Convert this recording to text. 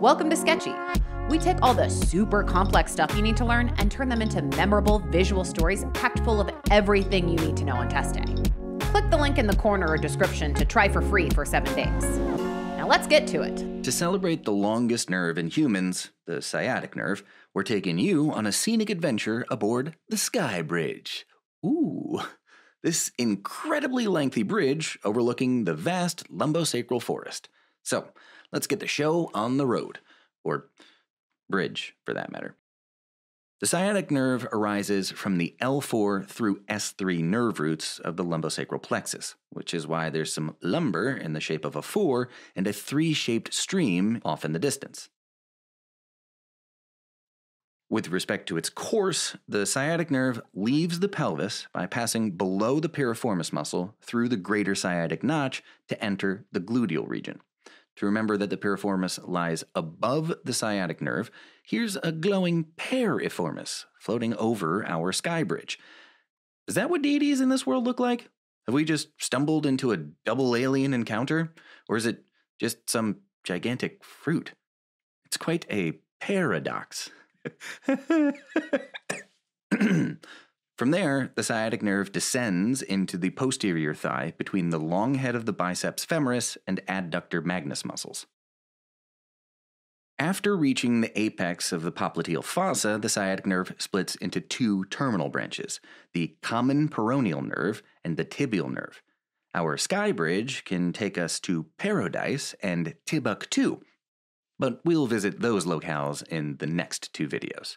Welcome to Sketchy. We take all the super complex stuff you need to learn and turn them into memorable visual stories packed full of everything you need to know on test day. Click the link in the corner or description to try for free for seven days. Now let's get to it. To celebrate the longest nerve in humans, the sciatic nerve, we're taking you on a scenic adventure aboard the Sky Bridge. Ooh, this incredibly lengthy bridge overlooking the vast lumbosacral forest. So, let's get the show on the road, or bridge for that matter. The sciatic nerve arises from the L4 through S3 nerve roots of the lumbosacral plexus, which is why there's some lumbar in the shape of a 4 and a 3 shaped stream off in the distance. With respect to its course, the sciatic nerve leaves the pelvis by passing below the piriformis muscle through the greater sciatic notch to enter the gluteal region. To remember that the piriformis lies above the sciatic nerve, here's a glowing piriformis floating over our sky bridge. Is that what deities in this world look like? Have we just stumbled into a double alien encounter? Or is it just some gigantic fruit? It's quite a paradox. From there, the sciatic nerve descends into the posterior thigh between the long head of the biceps femoris and adductor magnus muscles. After reaching the apex of the popliteal fossa, the sciatic nerve splits into two terminal branches the common peroneal nerve and the tibial nerve. Our sky bridge can take us to Paradise and Timbuktu, but we'll visit those locales in the next two videos.